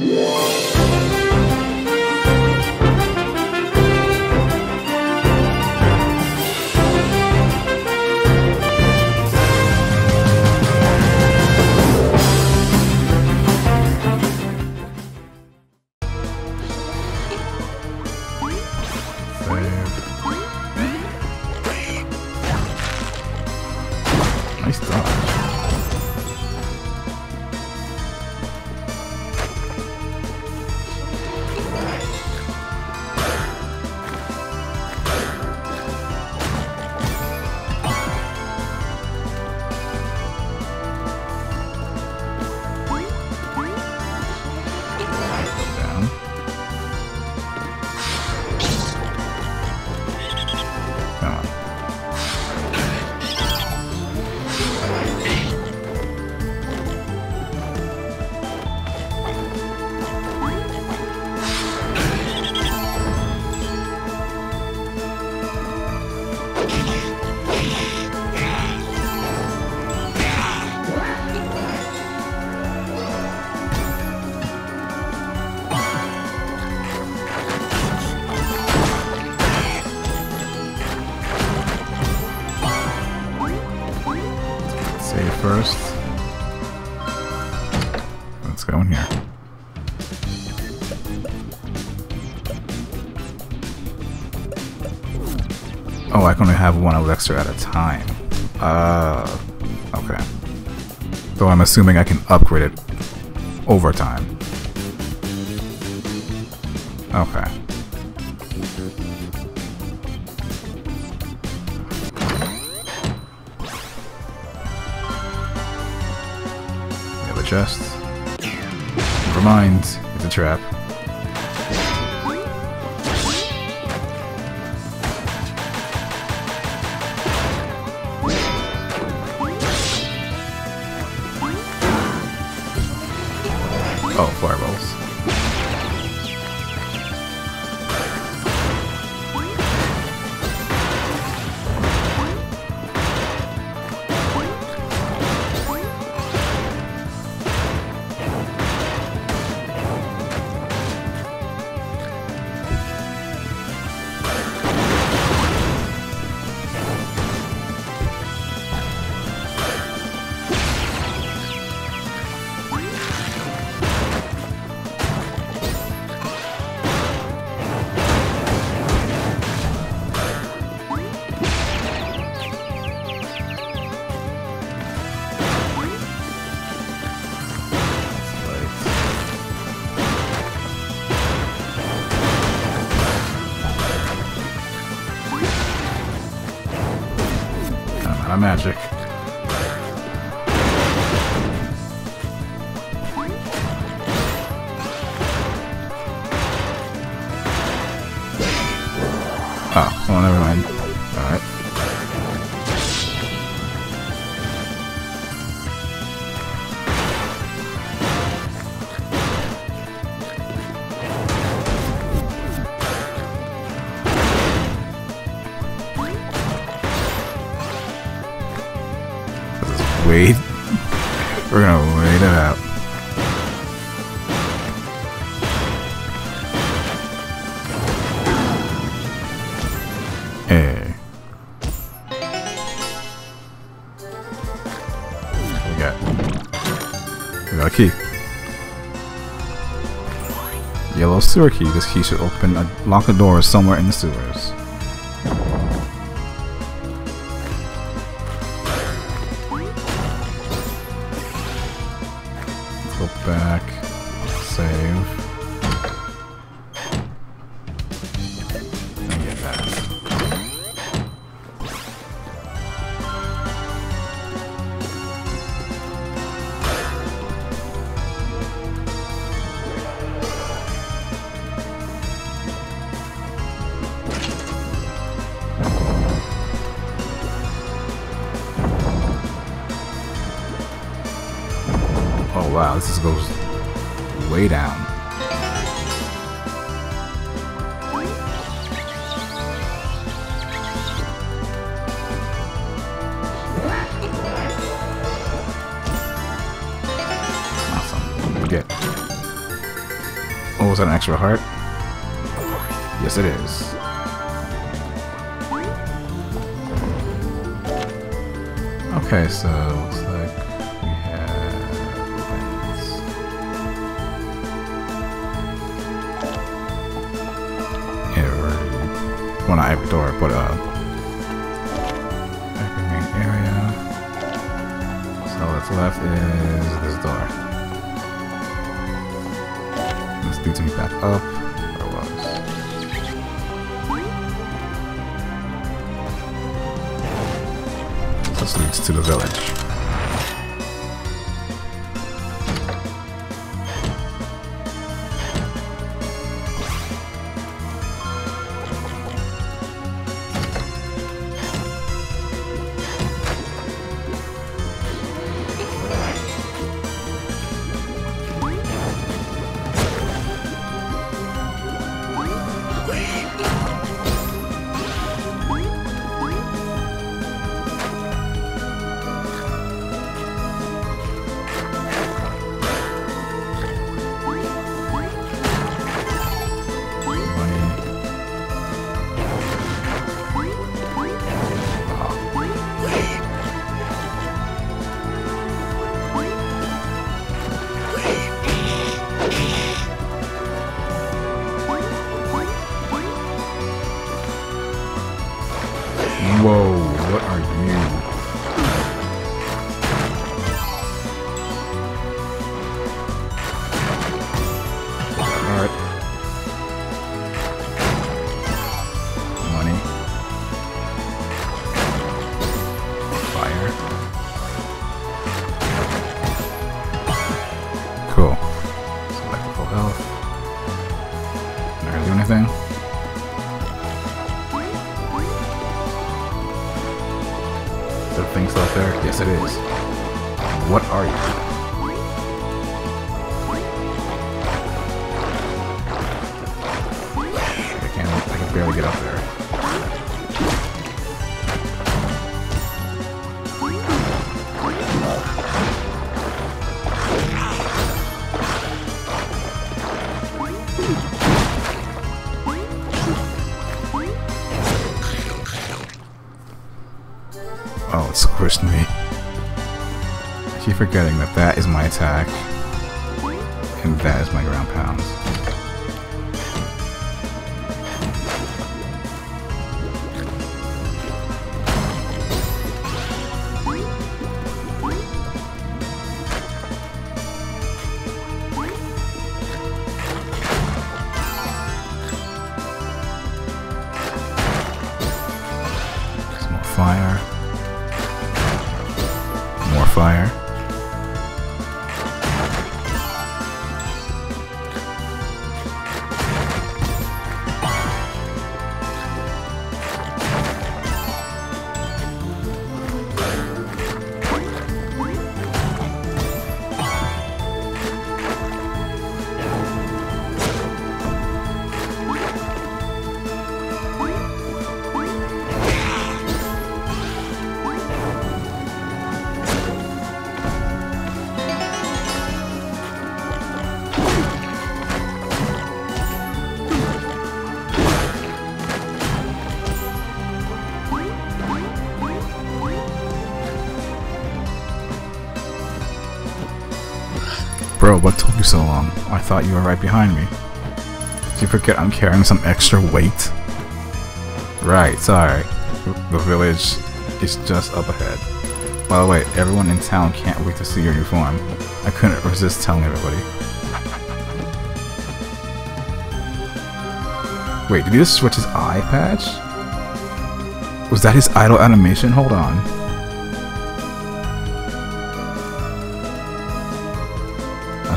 Yeah. Have one elixir at a time. Uh, okay. Though I'm assuming I can upgrade it over time. Okay. The chest. Never mind, it's a trap. Magic. Key. Yellow sewer key. This key should open a lock a door somewhere in the sewers. Was that an extra heart? Yes, it is. Okay, so looks like we have. Every, well, not every door, but uh, main area. So what's left is this door. Leads me back up. It was. This leads to the village. Squished me. I keep forgetting that that is my attack, and that is my ground pounds. What took you so long? I thought you were right behind me. Did you forget I'm carrying some extra weight? Right, sorry. The village is just up ahead. By the way, everyone in town can't wait to see your new form. I couldn't resist telling everybody. Wait, did he just switch his eye patch? Was that his idle animation? Hold on.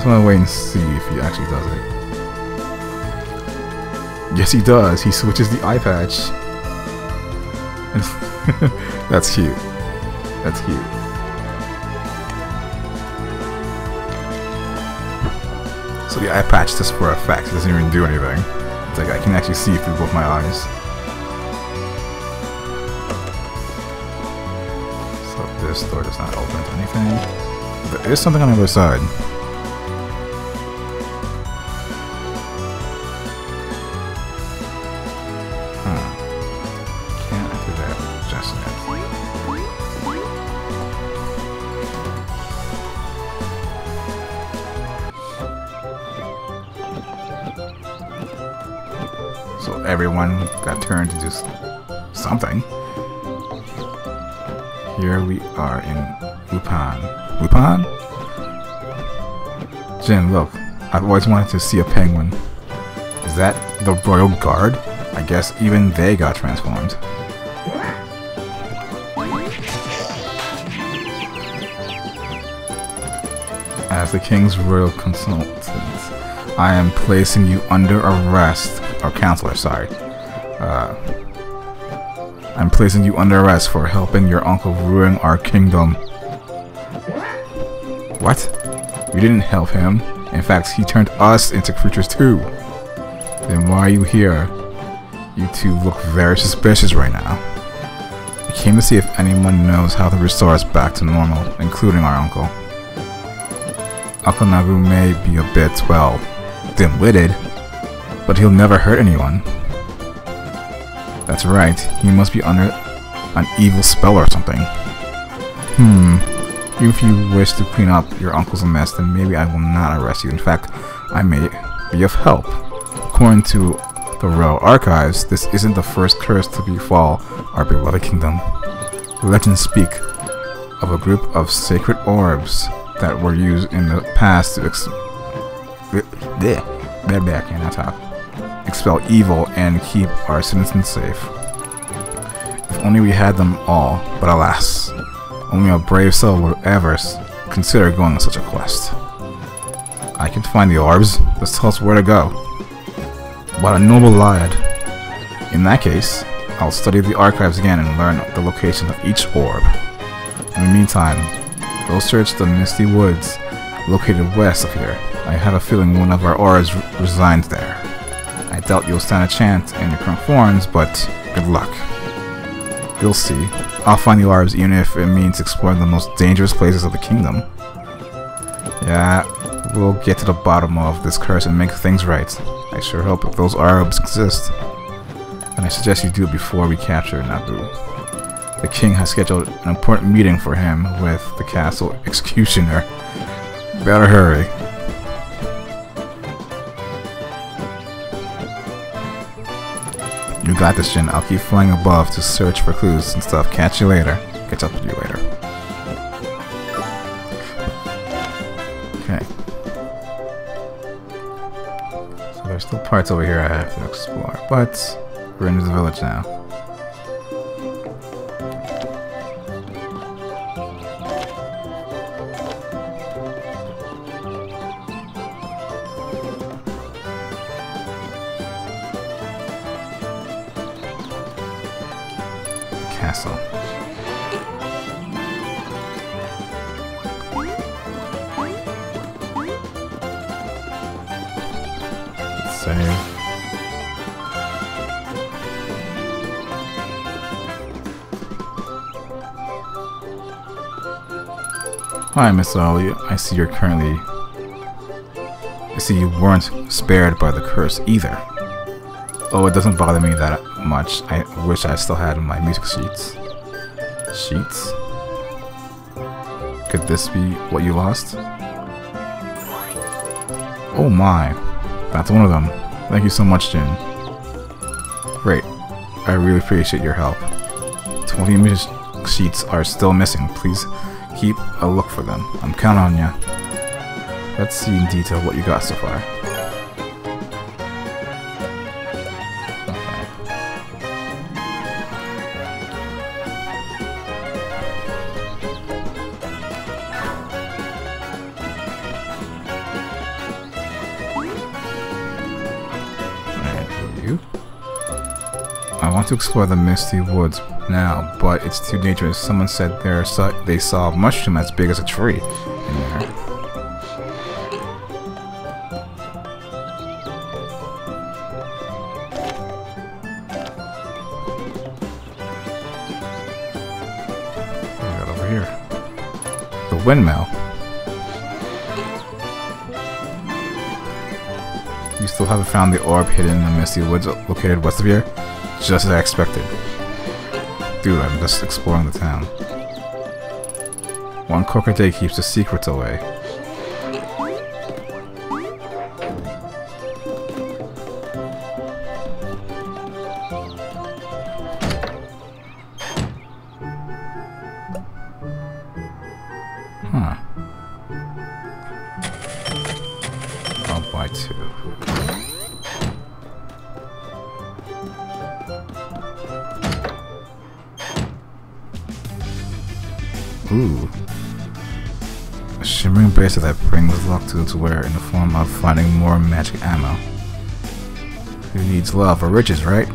I just want to wait and see if he actually does it. Yes, he does. He switches the eye patch. That's cute. That's cute. So the eye patch just for effect. It doesn't even do anything. It's like I can actually see through both my eyes. So this door does not open to anything. There is something on the other side. Jin, look. I've always wanted to see a penguin. Is that the Royal Guard? I guess even they got transformed. As the King's Royal Consultant, I am placing you under arrest. Or counselor, sorry. Uh, I'm placing you under arrest for helping your uncle ruin our kingdom. What? We didn't help him. In fact, he turned us into creatures too. Then why are you here? You two look very suspicious right now. We came to see if anyone knows how to restore us back to normal, including our uncle. Uncle Nabu may be a bit, well, dim-witted, but he'll never hurt anyone. That's right, he must be under an evil spell or something. Hmm, if you wish to clean up your uncle's mess, then maybe I will not arrest you. In fact, I may be of help. According to the Royal Archives, this isn't the first curse to befall our beloved kingdom. Legends speak of a group of sacred orbs that were used in the past to ex expel evil and keep our citizens safe. If only we had them all, but alas, only a brave soul would ever consider going on such a quest. I can find the orbs, just tell us where to go. What a noble lad. In that case, I'll study the archives again and learn the location of each orb. In the meantime, go search the Misty Woods located west of here. I have a feeling one of our orbs resides there. I doubt you'll stand a chance in your current forms, but good luck. You'll see. I'll find the orbs even if it means exploring the most dangerous places of the kingdom. Yeah, we'll get to the bottom of this curse and make things right. I sure hope if those orbs exist. And I suggest you do it before we capture Nabu. The king has scheduled an important meeting for him with the castle executioner. Better hurry. You got this, Jin. I'll keep flying above to search for clues and stuff. Catch you later. Catch up with you later. Okay. So there's still parts over here I have to explore, but we're in the village now. Hi, Miss Ollie. I see you're currently... I see you weren't spared by the curse either. Oh, it doesn't bother me that much. I wish I still had my music sheets. Sheets? Could this be what you lost? Oh my. That's one of them. Thank you so much, Jin. Great. I really appreciate your help. 20 image sheets are still missing. Please keep a look for them. I'm counting on ya. Let's see in detail what you got so far. Want to explore the Misty Woods now, but it's too dangerous. Someone said there they saw a mushroom as big as a tree in there. over here? The windmill. You still haven't found the orb hidden in the Misty Woods located west of here? Just as I expected. Dude, I'm just exploring the town. One cook a day keeps the secrets away. Ooh. A shimmering bracelet that brings luck to its wearer in the form of finding more magic ammo. Who needs love or riches, right?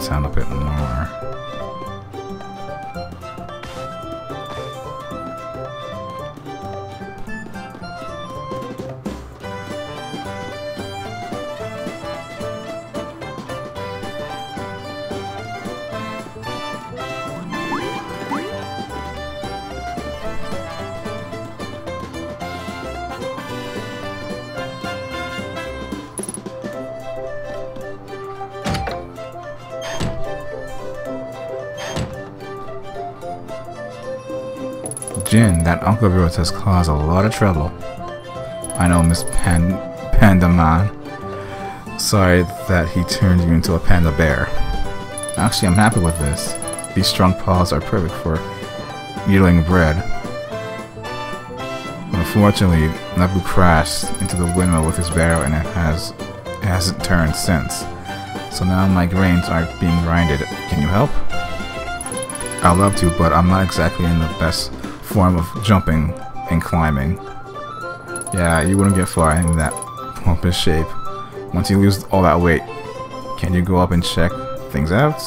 Town a bit more. Jin, that Uncle of yours has caused a lot of trouble. I know, Miss Pan Panda Man. Sorry that he turned you into a panda bear. Actually, I'm happy with this. These strong paws are perfect for needling bread. Unfortunately, Nabu crashed into the windmill with his barrel and it has it hasn't turned since. So now my grains are being grinded. Can you help? I'd love to, but I'm not exactly in the best form of jumping and climbing. Yeah, you wouldn't get far in that pompous shape. Once you lose all that weight, can you go up and check things out?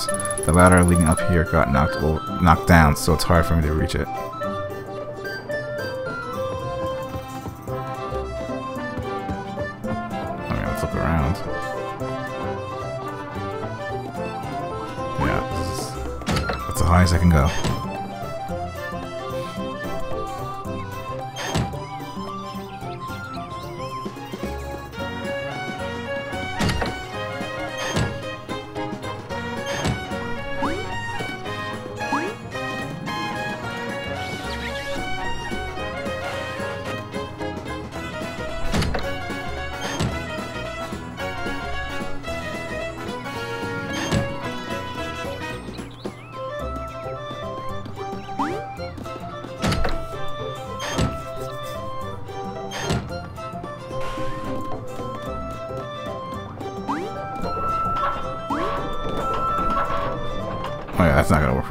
The ladder leading up here got knocked knocked down, so it's hard for me to reach it.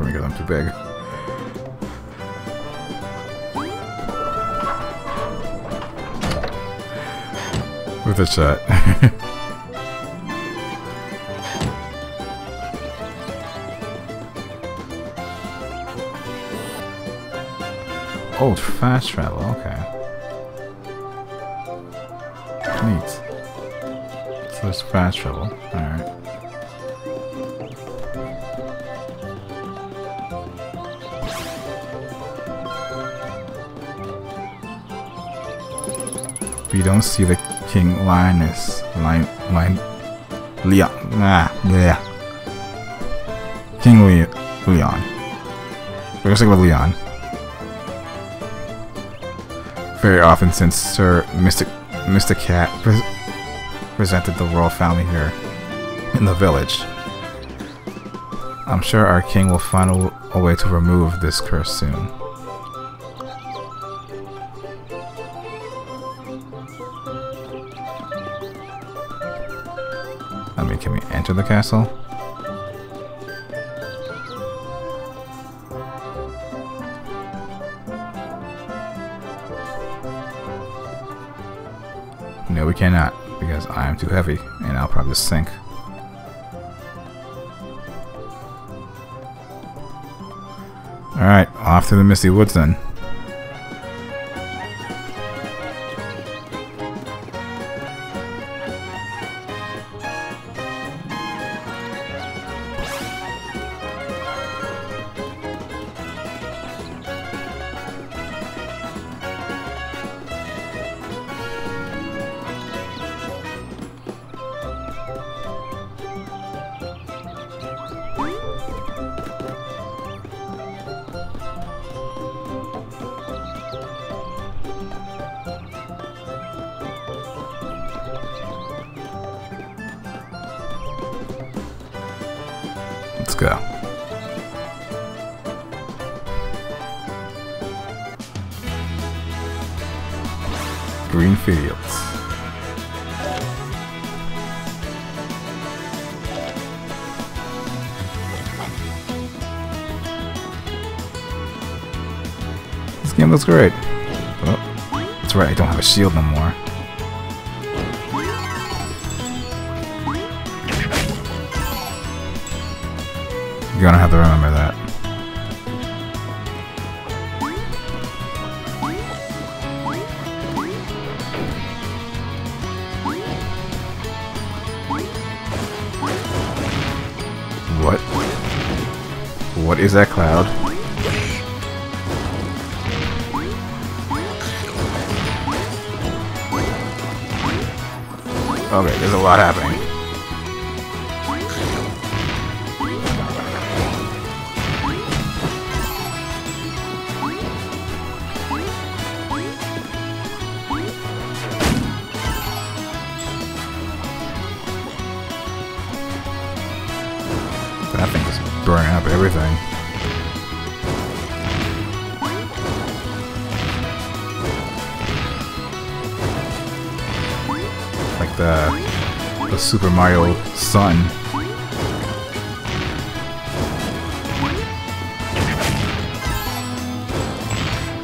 For me because I'm too big. With a shot. oh, fast travel, okay. Neat. So there's fast travel, alright. We don't see the King Lioness. Lion, Lion, Leon. Ah, yeah. King Le Leon. We're gonna stick with Leon. Very often since Sir Mystic, Mystic Cat pre presented the royal family here in the village. I'm sure our king will find a, a way to remove this curse soon. Can we enter the castle? No, we cannot, because I am too heavy, and I'll probably sink. Alright, off to the Misty Woods then. Looks great. Oh, that's right, I don't have a shield no more. You're gonna have to remember that. What? What is that cloud? Okay, there's a lot happening. That thing is burning up everything. Like uh, the Super Mario Sun.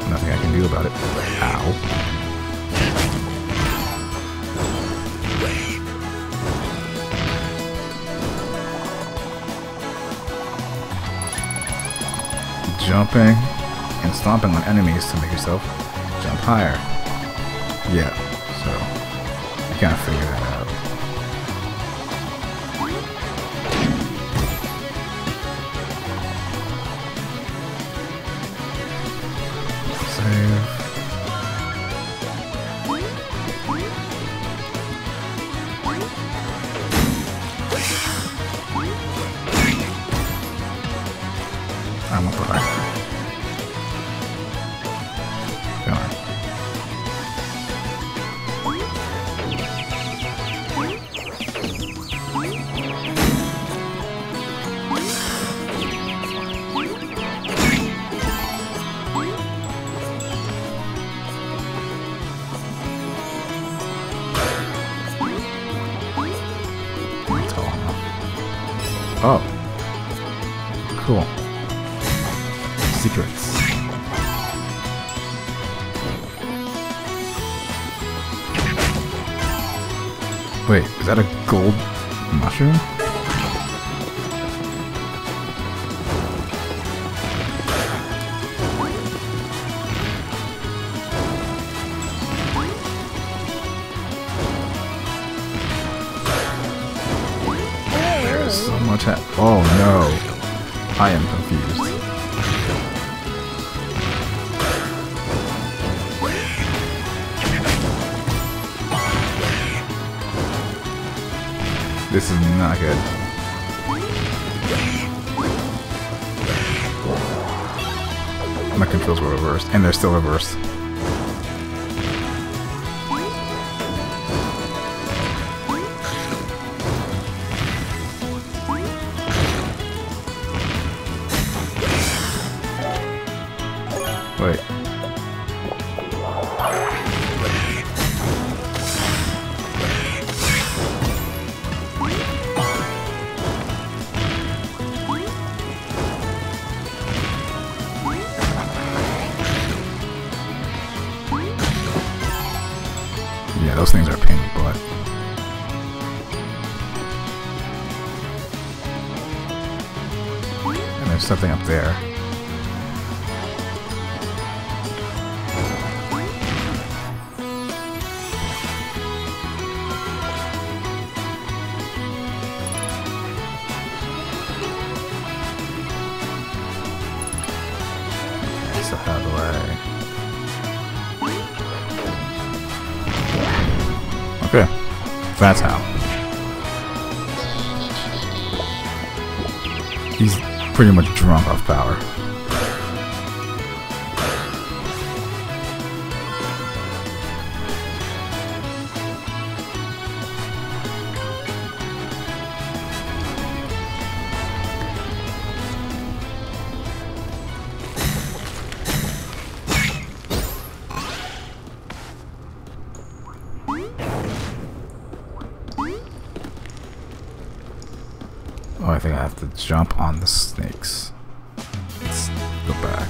Nothing I can do about it. Ow. jumping and stomping on enemies to make yourself jump higher. Yeah, so you gotta figure that I'm a So much ha- Oh no. I am confused. This is not good. My controls were reversed, and they're still reversed. Yeah, those things are the butt. And there's something up there. That's how. He's pretty much drunk off power. I think I have to jump on the snakes. Let's go back.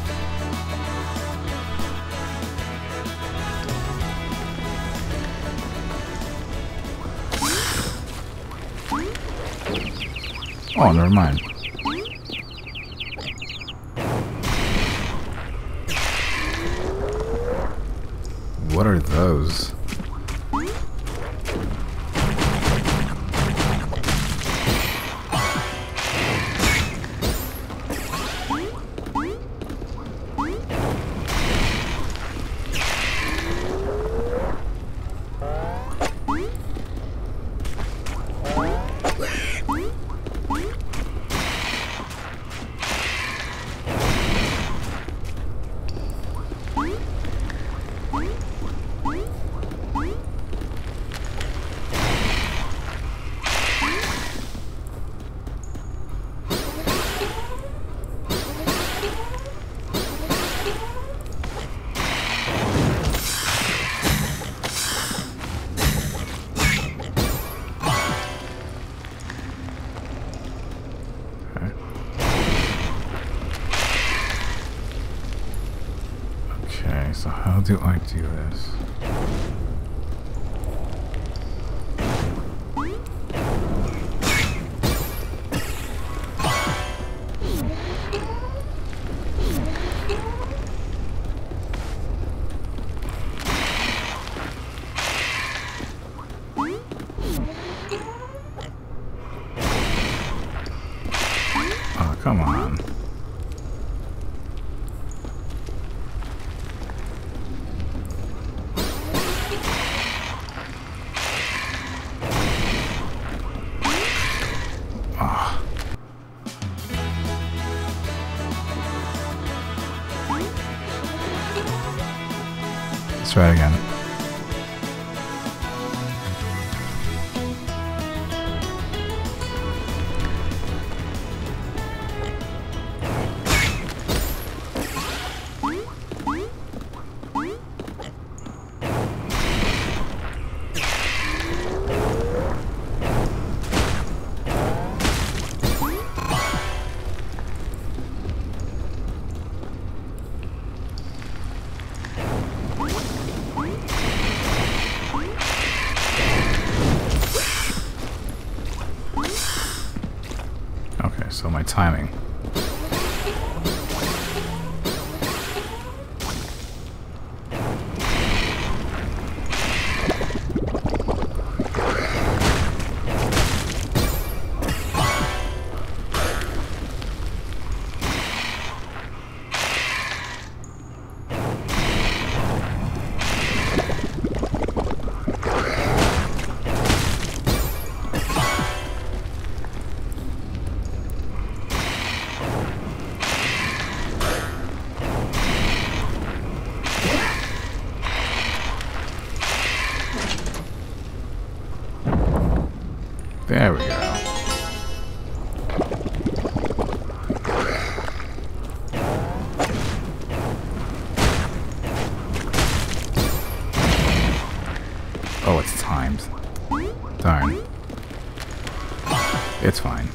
Oh, never mind. What are those? This? Oh, ah, come on. So my timing. Timed. Darn. It's fine.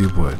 The Misty